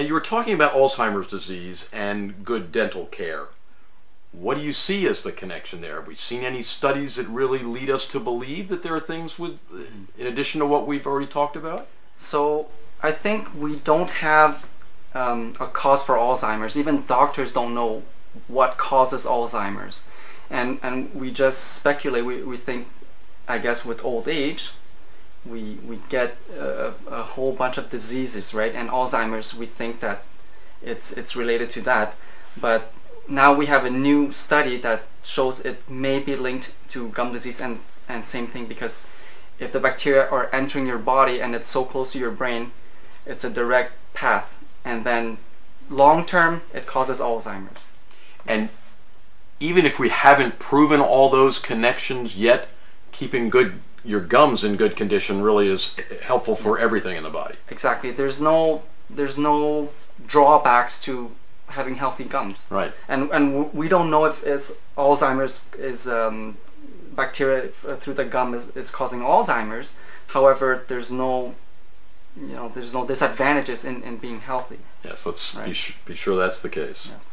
you were talking about Alzheimer's disease and good dental care. What do you see as the connection there? Have we seen any studies that really lead us to believe that there are things with, in addition to what we've already talked about? So I think we don't have um, a cause for Alzheimer's. Even doctors don't know what causes Alzheimer's, and and we just speculate. We, we think, I guess, with old age, we we get a, a whole bunch of diseases, right? And Alzheimer's, we think that it's it's related to that, but now we have a new study that shows it may be linked to gum disease and and same thing because if the bacteria are entering your body and it's so close to your brain, it's a direct path, and then long term it causes Alzheimer's. And even if we haven't proven all those connections yet, keeping good your gums in good condition really is helpful for everything in the body. Exactly. There's no there's no drawbacks to having healthy gums. Right. And and we don't know if it's Alzheimer's is um, bacteria through the gum is, is causing Alzheimer's. However, there's no you know there's no disadvantages in, in being healthy. Yes, let's Right. be, sh- be sure that's the case. Yes.